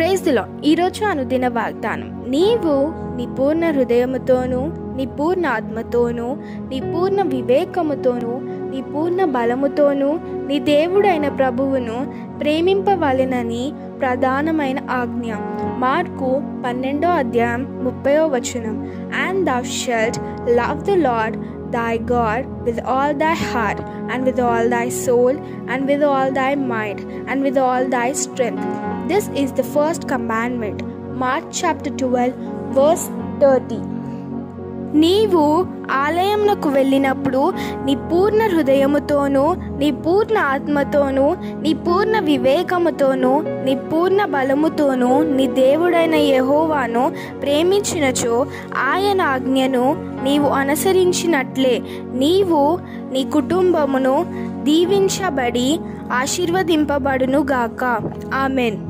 ప్రేజ్లో ఈరోజు అనుదిన వాగ్దానం. నీవు నీ పూర్ణ హృదయముతోనూ నీ పూర్ణ ఆత్మతోనూ నీ పూర్ణ వివేకముతోనూ నీ పూర్ణ బలముతోనూ నీ దేవుడైన ప్రభువును ప్రేమింపవలెనని ప్రధానమైన ఆజ్ఞ. మార్కు పన్నెండో అధ్యాయం ముప్పయో వచనం. And thou shalt love the Lord thy God with all thy heart, and with all thy soul, and with all thy might, and with all thy strength. This is the first commandment. Mark chapter 12, verse 30. నీవు ఆలయంలోకి వెళ్ళినప్పుడు నీ పూర్ణ హృదయముతోనూ నీ పూర్ణ ఆత్మతోనూ నీ పూర్ణ వివేకముతోనూ నీ పూర్ణ బలముతోనూ నీ దేవుడైన యహోవాను ప్రేమించినచో ఆయన ఆజ్ఞను నీవు అనుసరించినట్లే. నీవు నీ కుటుంబమును దీవించబడి ఆశీర్వదింపబడును గాక ఆమెన్.